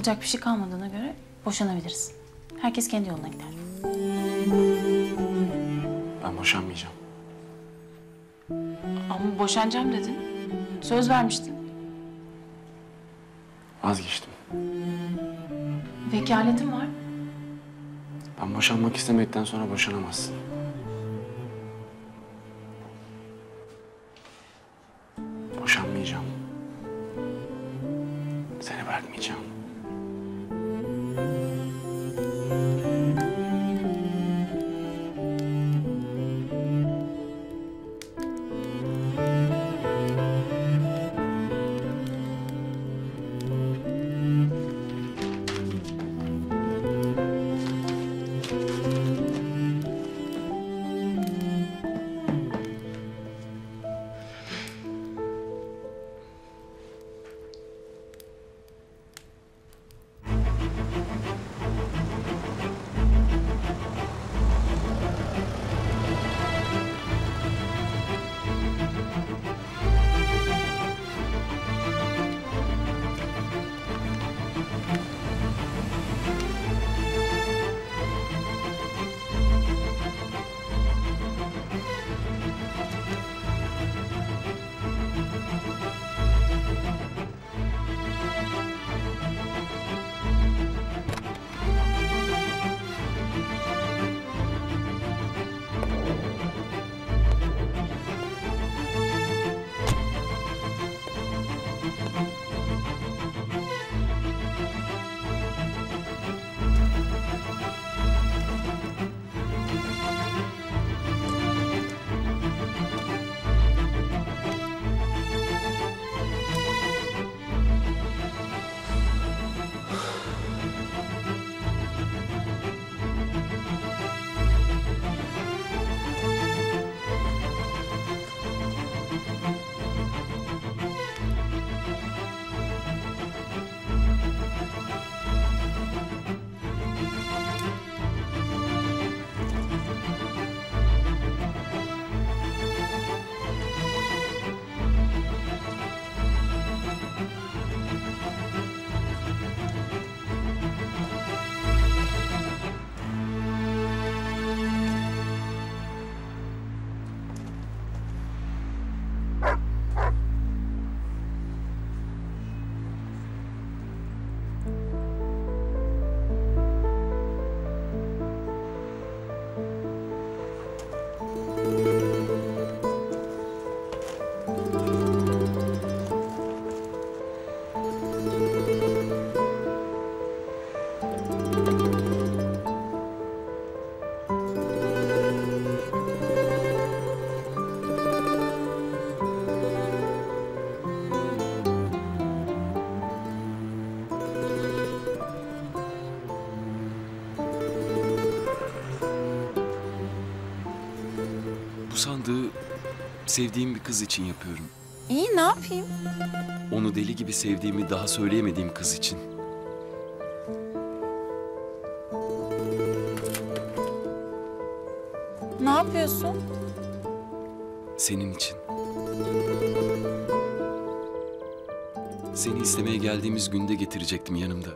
Korkulacak bir şey kalmadığına göre boşanabiliriz. Herkes kendi yoluna gider. Ben boşanmayacağım. Ama boşanacağım dedin. Söz vermiştin. Vazgeçtim. Vekaletim var. Ben boşanmak istemedikten sonra boşanamazsın. Boşanmayacağım. Seni bırakmayacağım. Sandığı sevdiğim bir kız için yapıyorum. İyi ne yapayım? Onu deli gibi sevdiğimi daha söyleyemediğim kız için. Ne yapıyorsun? Senin için. Seni istemeye geldiğimiz günde getirecektim yanımda.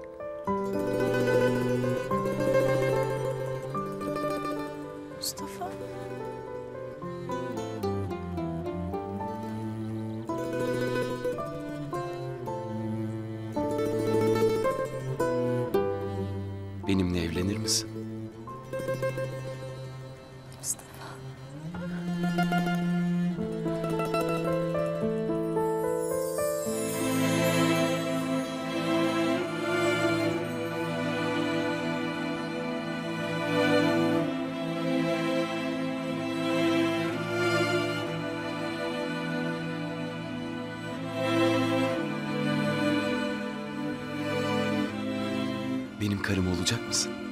Mustafa. Benim karım olacak mısın?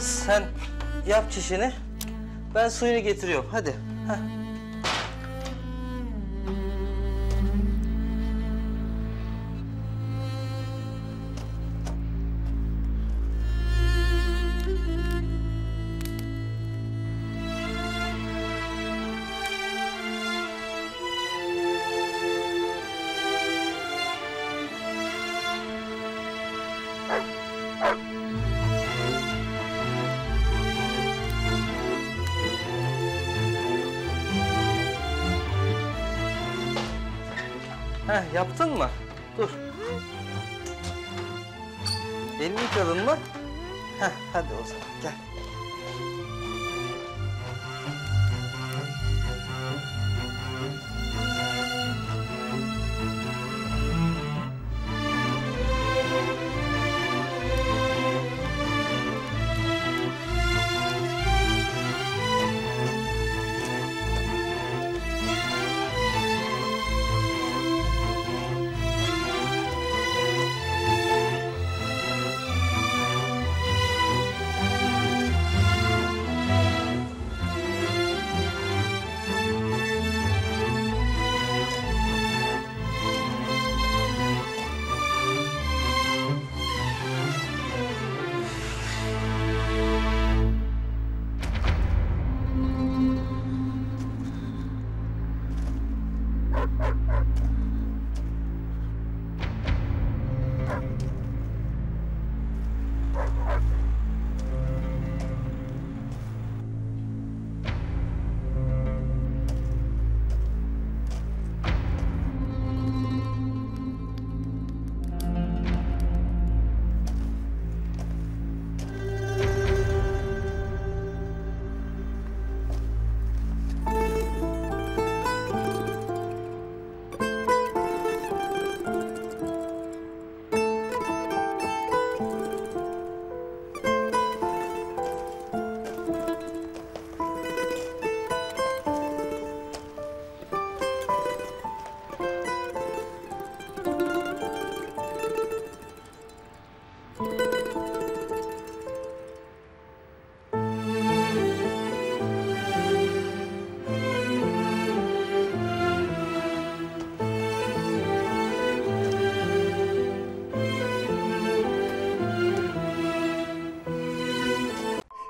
Sen yap çişini. Ben suyunu getiriyorum. Hadi. Heh. Heh, yaptın mı? Dur. Elini yıkadın mı? Heh, hadi o zaman gel.